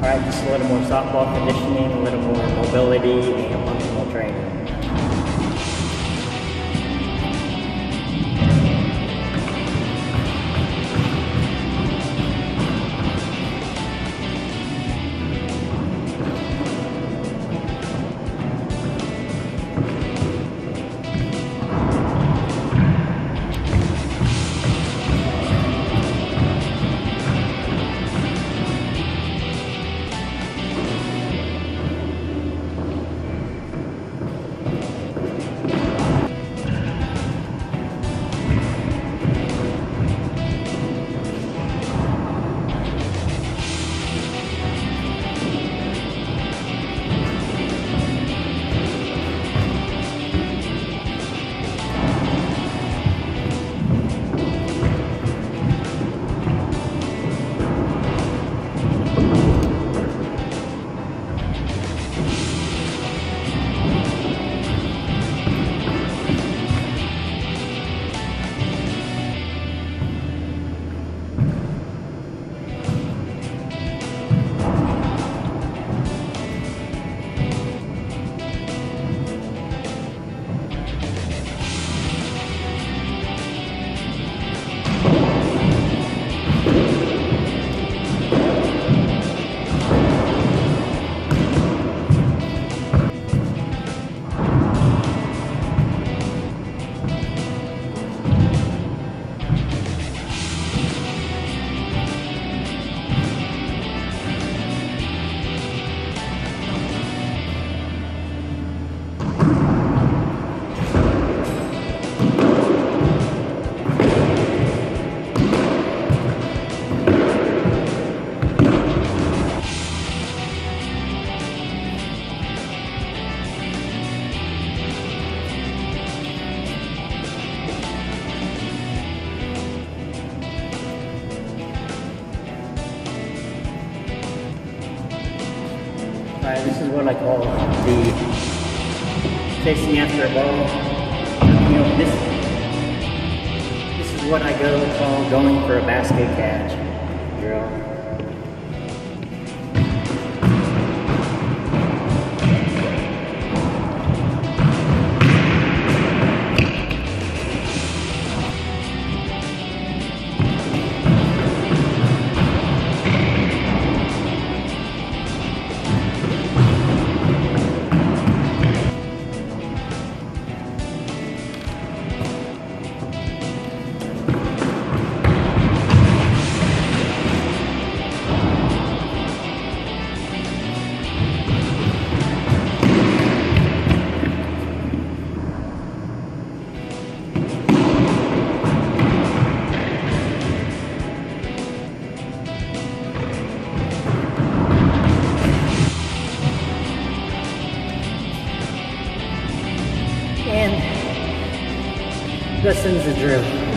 Just a little more softball conditioning, a little more Alright, this is what I call the chasing after a ball. You know, this this is what I go call going for a basket catch drill. And lessons the drill.